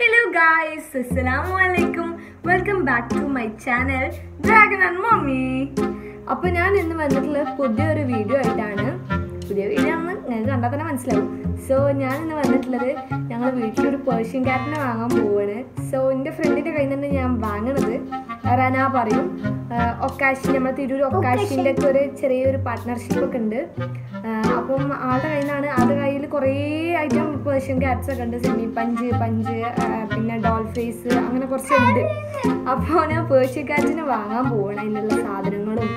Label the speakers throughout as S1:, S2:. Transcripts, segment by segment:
S1: Hello guys അസ്സലാമു അലൈക്കും welcome back to my channel dragon and mummy അപ്പോൾ ഞാൻ ഇന്ന് വന്നിട്ടുള്ള പുതിയൊരു വീഡിയോ ആയിട്ടാണ്. പുതിയ വീഡിയോ ആണെന്ന് നിങ്ങൾക്ക് കണ്ടാൽ തന്നെ മനസ്സിലാവും. സോ ഞാൻ ഇന്ന് വന്നിട്ടുള്ളത് ഞങ്ങൾ വീട്ടിലൊരു പേർഷ്യൻ ക്യാറ്റിനെ വാങ്ങാൻ പോവാണ്. സോ എന്റെ ഫ്രണ്ടിന്റെ കയ്യിൽ നിന്ന് ഞാൻ വാങ്ങണത്. റന പറയും. ഒക്കാശി നമ്മൾ തിരൂർ ഒക്കാശിന്റെ ഒക്കെ ഒരു ചെറിയൊരു പാർട്ട്ണർഷിപ്പ് ഒക്കെ ഉണ്ട്. അപ്പം ആളുടെ കയ്യിൽ നിന്നാണ് ആളുടെ കയ്യിൽ കുറേ ഐറ്റം പേർഷ്യൻ ക്യാറ്റ്സ് ഒക്കെ ഉണ്ട്. സെമി പഞ്ച് പഞ്ച് പിന്നെ ഡോൾ ഫേസ് അങ്ങനെ കുറച്ചുണ്ട് അപ്പോൾ ഞാൻ പേർഷ്യൻ ക്യാറ്റിന് വാങ്ങാൻ പോകണം അതിനുള്ള സാധനങ്ങളും.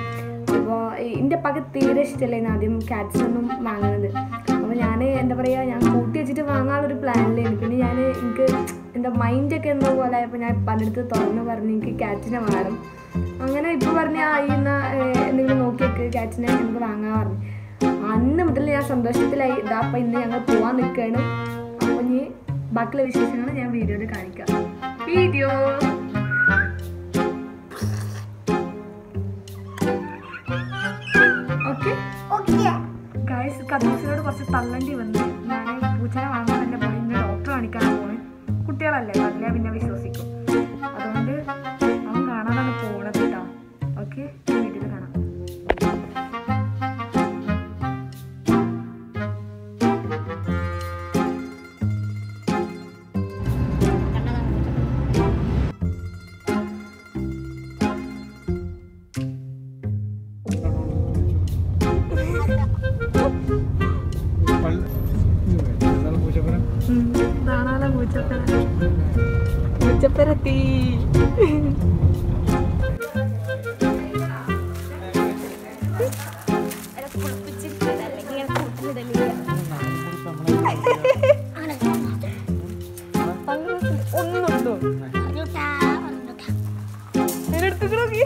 S1: അപ്പോൾ എന്റെ പക തീരെ ഇഷ്ടമല്ലായിരുന്നു ആദ്യം ക്യാറ്റ്സ് ഒന്നും വാങ്ങുന്നത് അപ്പോൾ ഞാൻ എന്താ പറയുക ഞാൻ കൂട്ടി വെച്ചിട്ട് വാങ്ങാനുള്ളൊരു പ്ലാനിലായിരുന്നു പിന്നെ ഞാൻ എനിക്ക് എന്താ മൈൻഡൊക്കെ എന്തോ പോലെ ആയപ്പോൾ ഞാൻ പലയിടത്ത് തുറന്ന് പറഞ്ഞ് എനിക്ക് ക്യാറ്റിനെ മാറും അങ്ങനെ ഇപ്പോൾ പറഞ്ഞ ആ ഇന്ന് എന്തെങ്കിലും നോക്കിയൊക്കെ ക്യാറ്റിനെ നമുക്ക് വാങ്ങാൻ പറഞ്ഞു. അന്ന് മുതൽ ഞാൻ സന്തോഷത്തിലായി ഇതാ അപ്പം ഇന്ന് ഞങ്ങൾ പോവാൻ നിൽക്കുകയാണ് അപ്പോൾ ഇനി ബാക്കിയുള്ള വിശേഷങ്ങൾ ഞാൻ വീഡിയോയിൽ കാണിക്കാം. വീഡിയോ. ഓക്കെ കത്തൂസിനോട് കുറച്ച് തള്ളേണ്ടി വന്നു. പിന്നെ വിശ്വസിക്കും. അതുകൊണ്ട് അവൻ കാണാനാണ് പോണത് കേട്ടോ. ഓക്കെ? വീട്ടിൽ കാണാം. കാണാലോ പൂച്ചപ്പര പൂച്ചപ്പരത്തി ഒന്നുണ്ടോ എടുത്തു നോക്കി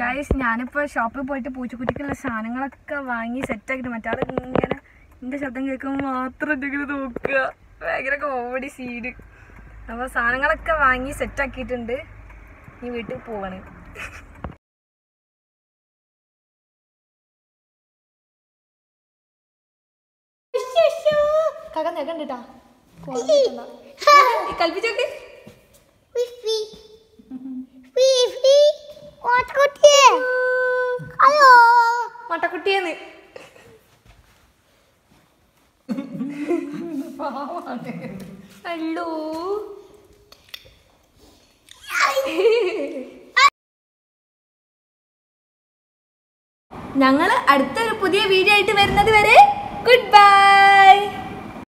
S1: ഗൈസ് ഞാനിപ്പോൾ ഷോപ്പിൽ പോയിട്ട് പൂച്ചക്കുട്ടിക്കുള്ള സാധനങ്ങളൊക്കെ വാങ്ങി സെറ്റാക്കിയിട്ട് മറ്റാൾ ഇങ്ങനെ എന്റെ ശബ്ദം കേൾക്കുമ്പോൾ മാത്രം എന്തെങ്കിലും നോക്കുക. ഭയങ്കര കോമഡി സീഡ് അപ്പോൾ സാധനങ്ങളൊക്കെ വാങ്ങി സെറ്റാക്കിയിട്ടുണ്ട് ഈ വീട്ടിൽ പോവാണ്. കക നെകണ്ടിട്ടാ കൽപ്പിച്ചോക്ക്. മട്ടക്കുട്ടിയെന്ന് അല്ലോ ഞങ്ങൾ അടുത്തൊരു പുതിയ വീഡിയോ ആയിട്ട് വരുന്നത് വരെ ഗുഡ് ബൈ.